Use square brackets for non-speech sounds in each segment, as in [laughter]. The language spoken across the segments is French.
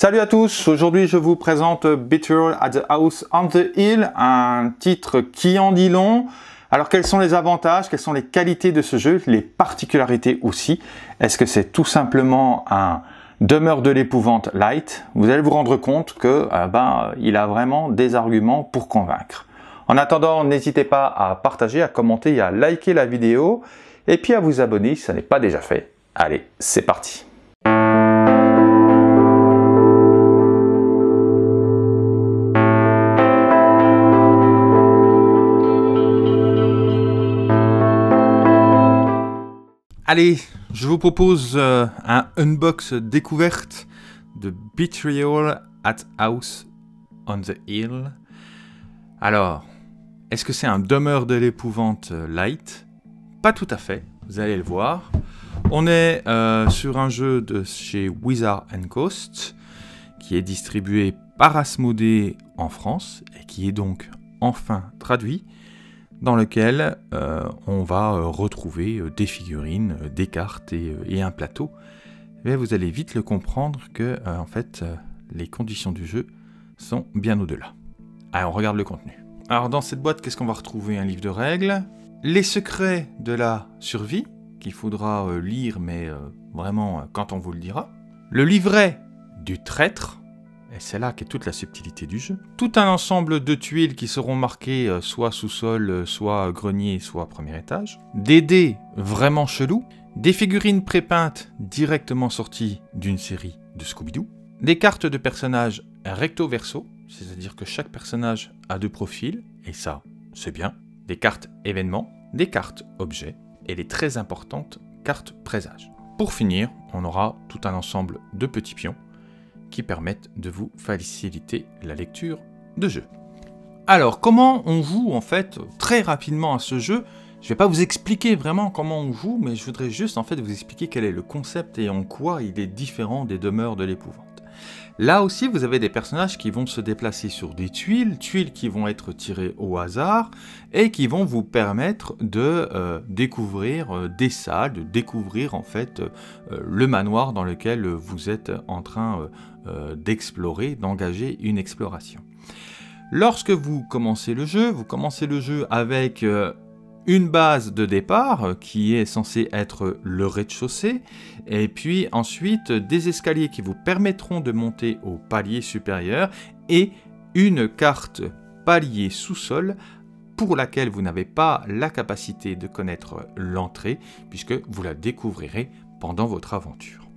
Salut à tous, aujourd'hui je vous présente Bitter at the House on the Hill, un titre qui en dit long. Alors quels sont les avantages, quelles sont les qualités de ce jeu, les particularités aussi? Est-ce que c'est tout simplement un demeure de l'épouvante light? Vous allez vous rendre compte que euh, ben, il a vraiment des arguments pour convaincre. En attendant, n'hésitez pas à partager, à commenter et à liker la vidéo et puis à vous abonner si ce n'est pas déjà fait. Allez, c'est parti Allez, je vous propose euh, un unbox découverte de Betrayal at House on the Hill. Alors, est-ce que c'est un demeure de l'épouvante light? Pas tout à fait, vous allez le voir. On est euh, sur un jeu de chez Wizard Coast qui est distribué par Asmodée en France et qui est donc enfin traduit dans lequel euh, on va euh, retrouver euh, des figurines, des cartes et, un plateau. Mais vous allez vite le comprendre que en fait les conditions du jeu sont bien au-delà. Allez, on regarde le contenu. Alors dans cette boîte, qu'est-ce qu'on va retrouver? Un livre de règles, les secrets de la survie qu'il faudra lire, mais vraiment quand on vous le dira. Le livret du traître, et c'est là qu'est toute la subtilité du jeu. Tout un ensemble de tuiles qui seront marquées euh, soit sous-sol, euh, soit grenier, soit premier étage. Des dés vraiment chelous. Des figurines prépeintes directement sorties d'une série de Scooby-Doo. Des cartes de personnages recto-verso, c'est-à-dire que chaque personnage a deux profils, et ça, c'est bien. Des cartes événements, des cartes objets, et les très importantes cartes présage. Pour finir, on aura tout un ensemble de petits pions qui permettent de vous faciliter la lecture de jeu. Alors, comment on joue en fait très rapidement à ce jeu? Je ne vais pas vous expliquer vraiment comment on joue, mais je voudrais juste en fait vous expliquer quel est le concept et en quoi il est différent des demeures de l'épouvante. Là aussi, vous avez des personnages qui vont se déplacer sur des tuiles, tuiles qui vont être tirées au hasard et qui vont vous permettre de euh, découvrir euh, des salles, de découvrir en fait euh, le manoir dans lequel vous êtes en train d'explorer, d'engager une exploration. Lorsque vous commencez le jeu, vous commencez le jeu avec une base de départ euh, qui est censée être le rez-de-chaussée, et puis ensuite des escaliers qui vous permettront de monter au palier supérieur, et une carte palier sous-sol pour laquelle vous n'avez pas la capacité de connaître l'entrée, puisque vous la découvrirez pendant votre aventure.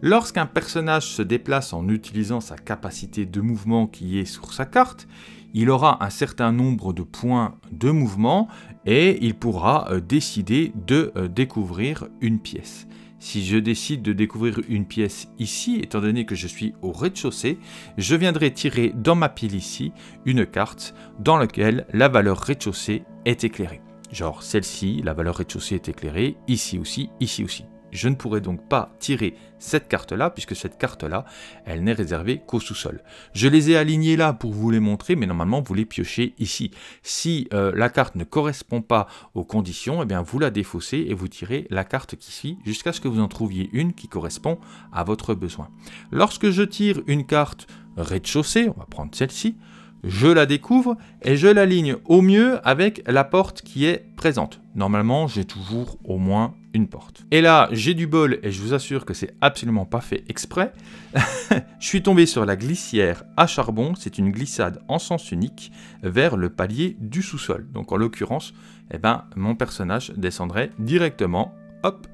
Lorsqu'un personnage se déplace en utilisant sa capacité de mouvement qui est sur sa carte, il aura un certain nombre de points de mouvement et il pourra euh, décider de euh, découvrir une pièce. Si je décide de découvrir une pièce ici, étant donné que je suis au rez-de-chaussée, je viendrai tirer dans ma pile ici une carte dans laquelle la valeur rez-de-chaussée est éclairée. Genre celle-ci, la valeur rez-de-chaussée est éclairée, ici aussi, ici aussi. Je ne pourrai donc pas tirer cette carte-là, puisque cette carte-là, elle n'est réservée qu'au sous-sol. Je les ai alignés là pour vous les montrer, mais normalement, vous les piochez ici. Si euh, la carte ne correspond pas aux conditions, eh bien, vous la défaussez et vous tirez la carte qui suit, jusqu'à ce que vous en trouviez une qui correspond à votre besoin. Lorsque je tire une carte rez-de-chaussée, on va prendre celle-ci, je la découvre et je l'aligne au mieux avec la porte qui est présente. Normalement, j'ai toujours au moins une porte. Et là, j'ai du bol et je vous assure que c'est absolument pas fait exprès. [laughs] je suis tombé sur la glissière à charbon, c'est une glissade en sens unique vers le palier du sous-sol. Donc en l'occurrence, eh ben, mon personnage descendrait directement, hop,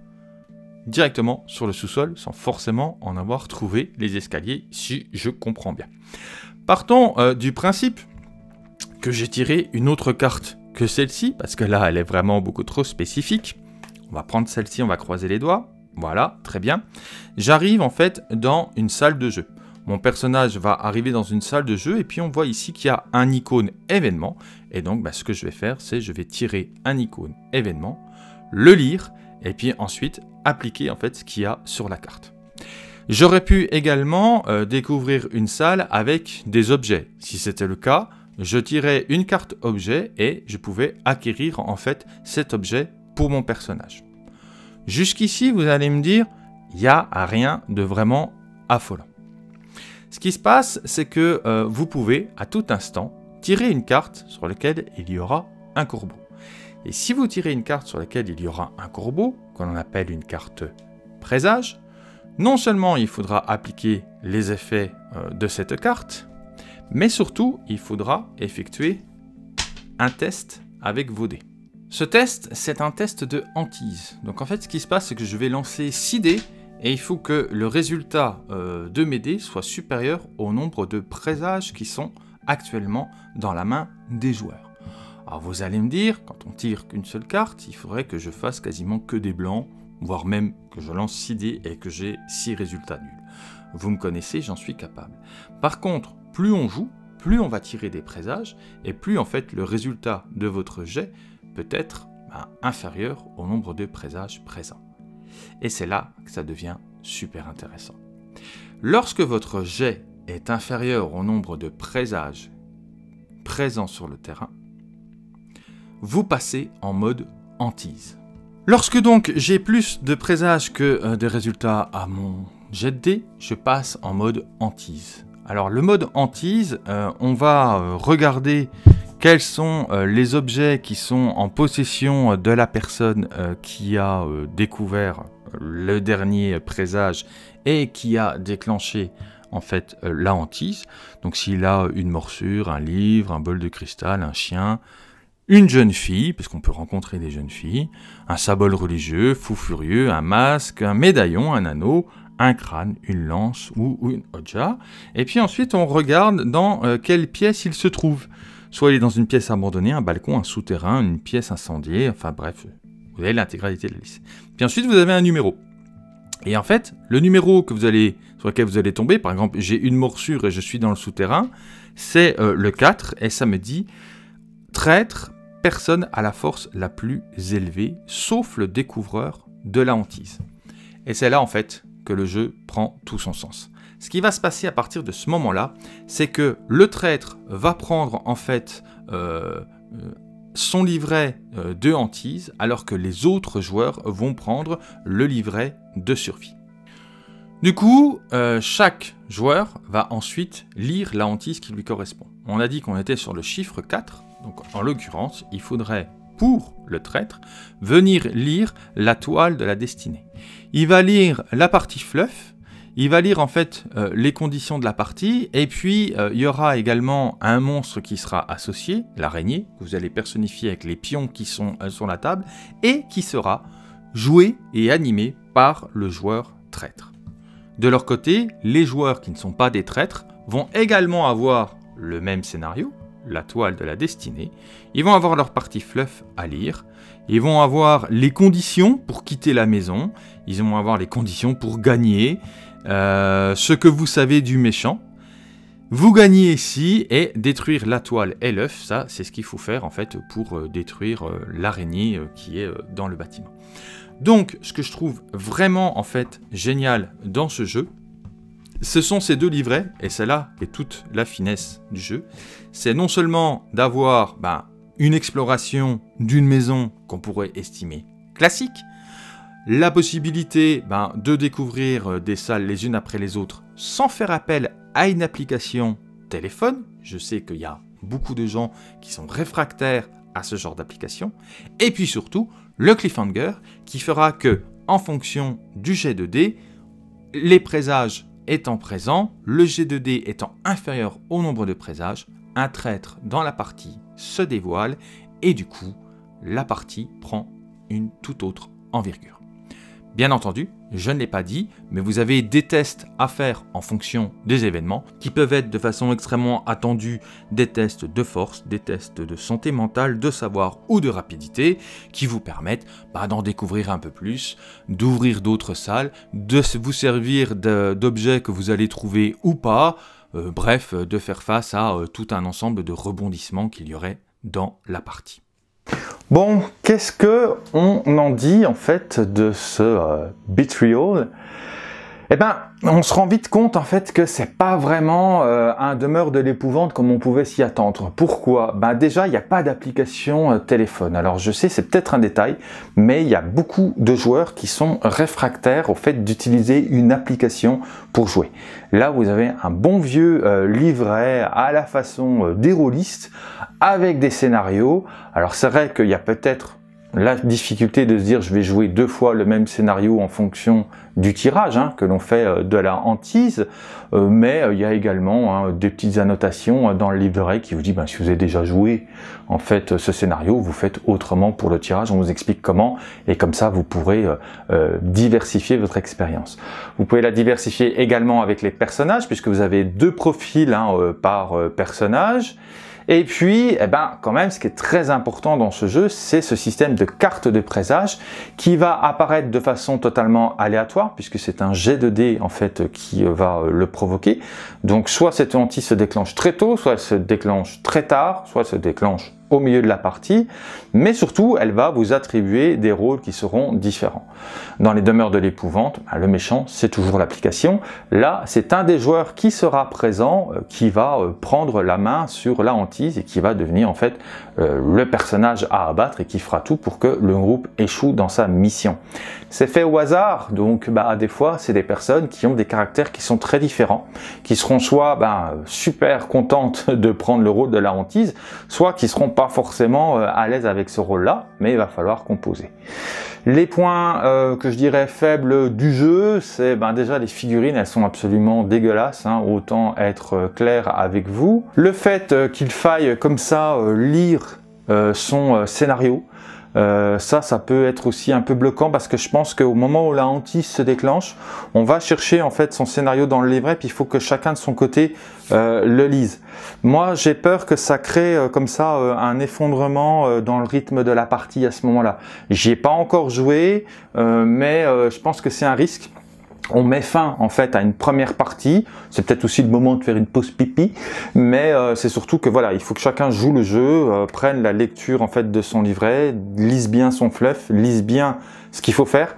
directement sur le sous-sol sans forcément en avoir trouvé les escaliers si je comprends bien. Partons euh, du principe que j'ai tiré une autre carte que celle-ci, parce que là elle est vraiment beaucoup trop spécifique. On va prendre celle-ci, on va croiser les doigts. Voilà, très bien. J'arrive en fait dans une salle de jeu. Mon personnage va arriver dans une salle de jeu et puis on voit ici qu'il y a un icône événement. Et donc bah, ce que je vais faire, c'est je vais tirer un icône événement, le lire et puis ensuite appliquer en fait ce qu'il y a sur la carte. J'aurais pu également euh, découvrir une salle avec des objets. Si c'était le cas, je tirais une carte objet et je pouvais acquérir en fait cet objet pour mon personnage. Jusqu'ici, vous allez me dire, il n'y a rien de vraiment affolant. Ce qui se passe, c'est que euh, vous pouvez, à tout instant, tirer une carte sur laquelle il y aura un corbeau. Et si vous tirez une carte sur laquelle il y aura un corbeau, qu'on appelle une carte présage, non seulement il faudra appliquer les effets euh, de cette carte, mais surtout il faudra effectuer un test avec vos dés. Ce test, c'est un test de hantise. Donc en fait, ce qui se passe, c'est que je vais lancer 6 dés et il faut que le résultat euh, de mes dés soit supérieur au nombre de présages qui sont actuellement dans la main des joueurs. Alors vous allez me dire, quand on tire qu'une seule carte, il faudrait que je fasse quasiment que des blancs, voire même que je lance 6 dés et que j'ai 6 résultats nuls. Vous me connaissez, j'en suis capable. Par contre, plus on joue, plus on va tirer des présages, et plus en fait le résultat de votre jet peut être ben, inférieur au nombre de présages présents. Et c'est là que ça devient super intéressant. Lorsque votre jet est inférieur au nombre de présages présents sur le terrain, vous passez en mode hantise. Lorsque donc j'ai plus de présages que euh, de résultats à mon jet de dés, je passe en mode hantise. Alors le mode hantise, euh, on va euh, regarder quels sont les objets qui sont en possession de la personne qui a découvert le dernier présage et qui a déclenché en fait la hantise. Donc s'il a une morsure, un livre, un bol de cristal, un chien, une jeune fille, parce qu'on peut rencontrer des jeunes filles, un symbole religieux, fou furieux, un masque, un médaillon, un anneau, un crâne, une lance ou, une hodja. Et puis ensuite on regarde dans quelle pièce il se trouve. Soit il est dans une pièce abandonnée, un balcon, un souterrain, une pièce incendiée, enfin bref, vous avez l'intégralité de la liste. Puis ensuite, vous avez un numéro. Et en fait, le numéro que vous allez, sur lequel vous allez tomber, par exemple, j'ai une morsure et je suis dans le souterrain, c'est euh, le 4, et ça me dit traître, personne à la force la plus élevée, sauf le découvreur de la hantise. Et c'est là, en fait, que le jeu prend tout son sens. Ce qui va se passer à partir de ce moment-là, c'est que le traître va prendre en fait euh, euh, son livret euh, de hantise, alors que les autres joueurs vont prendre le livret de survie. Du coup, chaque joueur va ensuite lire la hantise qui lui correspond. On a dit qu'on était sur le chiffre 4, donc en l'occurrence, il faudrait pour le traître venir lire la toile de la destinée. Il va lire la partie fluff, il va lire en fait euh, les conditions de la partie, et puis euh, il y aura également un monstre qui sera associé, l'araignée, que vous allez personnifier avec les pions qui sont euh, sur la table, et qui sera joué et animé par le joueur traître. De leur côté, les joueurs qui ne sont pas des traîtres vont également avoir le même scénario, la toile de la destinée, ils vont avoir leur partie fluff à lire, ils vont avoir les conditions pour quitter la maison, ils vont avoir les conditions pour gagner, euh, ce que vous savez du méchant. Vous gagnez ici et détruire la toile et l'œuf, ça c'est ce qu'il faut faire en fait pour euh, détruire euh, l'araignée qui est dans le bâtiment. Donc ce que je trouve vraiment en fait génial dans ce jeu, ce sont ces deux livrets, et c'est là est toute la finesse du jeu. C'est non seulement d'avoir ben, une exploration d'une maison qu'on pourrait estimer classique, la possibilité ben, de découvrir euh, des salles les unes après les autres sans faire appel à une application téléphone. Je sais qu'il y a beaucoup de gens qui sont réfractaires à ce genre d'application. Et puis surtout, le cliffhanger qui fera que, en fonction du jet de dés, les présages étant présents, le jet de dés étant inférieur au nombre de présages, un traître dans la partie se dévoile et du coup, la partie prend une toute autre envergure. Bien entendu, je ne l'ai pas dit, mais vous avez des tests à faire en fonction des événements, qui peuvent être de façon extrêmement attendue des tests de force, des tests de santé mentale, de savoir ou de rapidité, qui vous permettent bah, d'en découvrir un peu plus, d'ouvrir d'autres salles, de vous servir d'objets que vous allez trouver ou pas, euh, bref, de faire face à euh, tout un ensemble de rebondissements qu'il y aurait dans la partie. Bon, qu'est-ce que on en dit en fait de ce euh, eh ben, on se rend vite compte en fait que c'est pas vraiment euh, un demeure de l'épouvante comme on pouvait s'y attendre. Pourquoi? Ben déjà, il n'y a pas d'application euh, téléphone. Alors je sais, c'est peut-être un détail, mais il y a beaucoup de joueurs qui sont réfractaires au fait d'utiliser une application pour jouer. Là, vous avez un bon vieux euh, livret à la façon des rôlistes avec des scénarios. Alors c'est vrai qu'il y a peut-être la difficulté de se dire je vais jouer deux fois le même scénario en fonction du tirage hein, que l'on fait euh, de la hantise, euh, mais euh, il y a également hein, des petites annotations dans le livret qui vous dit ben, si vous avez déjà joué en fait ce scénario, vous faites autrement pour le tirage, on vous explique comment et comme ça vous pourrez diversifier votre expérience. Vous pouvez la diversifier également avec les personnages puisque vous avez deux profils hein, par personnage. Et puis, eh ben, quand même, ce qui est très important dans ce jeu, c'est ce système de carte de présage qui va apparaître de façon totalement aléatoire, puisque c'est un jet de dés, en fait, qui va le provoquer. Donc, soit cette hantise se déclenche très tôt, soit elle se déclenche très tard, soit elle se déclenche au milieu de la partie, mais surtout, elle va vous attribuer des rôles qui seront différents. Dans les demeures de l'épouvante, bah, le méchant, c'est toujours l'application. Là, c'est un des joueurs qui sera présent, euh, qui va euh, prendre la main sur la hantise et qui va devenir en fait euh, le personnage à abattre et qui fera tout pour que le groupe échoue dans sa mission. C'est fait au hasard, donc bah, des fois, c'est des personnes qui ont des caractères qui sont très différents, qui seront soit bah, super contentes [laughs] de prendre le rôle de la hantise, soit qui seront pas forcément euh, à l'aise avec ce rôle-là, mais il va falloir composer. Les points euh, que je dirais faibles du jeu, c'est ben déjà les figurines, elles sont absolument dégueulasses, hein, autant être euh, clair avec vous. Le fait qu'il faille comme ça lire son scénario, euh, ça, ça peut être aussi un peu bloquant parce que je pense qu'au moment où la hantise se déclenche, on va chercher en fait son scénario dans le livret, puis il faut que chacun de son côté euh, le lise. Moi, j'ai peur que ça crée euh, comme ça un effondrement dans le rythme de la partie à ce moment-là. J'y ai pas encore joué, mais je pense que c'est un risque on met fin en fait à une première partie. C'est peut-être aussi le moment de faire une pause pipi, mais euh, c'est surtout que voilà, il faut que chacun joue le jeu, euh, prenne la lecture en fait de son livret, lise bien son fluff, lise bien ce qu'il faut faire,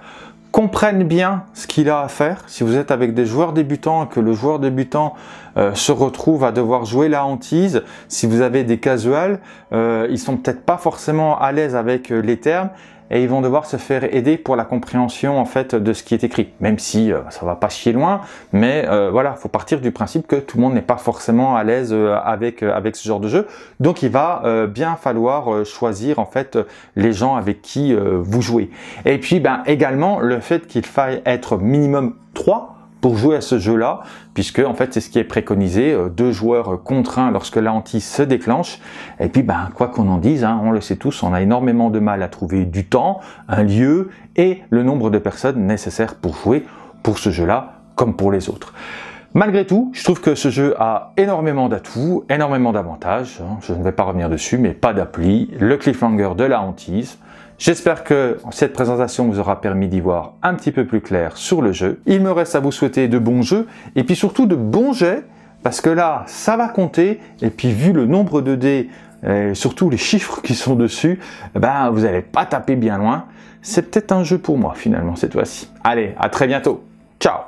comprenne bien ce qu'il a à faire. Si vous êtes avec des joueurs débutants et que le joueur débutant euh, se retrouve à devoir jouer la hantise, si vous avez des casuals, ils sont peut-être pas forcément à l'aise avec les termes et ils vont devoir se faire aider pour la compréhension en fait de ce qui est écrit, même si euh, ça va pas chier loin, mais euh, voilà, faut partir du principe que tout le monde n'est pas forcément à l'aise euh, avec ce genre de jeu, donc il va bien falloir choisir en fait les gens avec qui vous jouez. Et puis ben également le fait qu'il faille être minimum 3 pour jouer à ce jeu-là, puisque en fait c'est ce qui est préconisé, euh, deux joueurs contraints lorsque la hantise se déclenche. Et puis ben quoi qu'on en dise, hein, on le sait tous, on a énormément de mal à trouver du temps, un lieu et le nombre de personnes nécessaires pour jouer pour ce jeu-là, comme pour les autres. Malgré tout, je trouve que ce jeu a énormément d'atouts, énormément d'avantages. Hein. Je ne vais pas revenir dessus, mais pas d'appli, le cliffhanger de la hantise, J'espère que cette présentation vous aura permis d'y voir un petit peu plus clair sur le jeu. Il me reste à vous souhaiter de bons jeux et puis surtout de bons jets parce que là, ça va compter et puis vu le nombre de dés et surtout les chiffres qui sont dessus, ben vous n'allez pas taper bien loin. C'est peut-être un jeu pour moi finalement cette fois-ci. Allez, à très bientôt. Ciao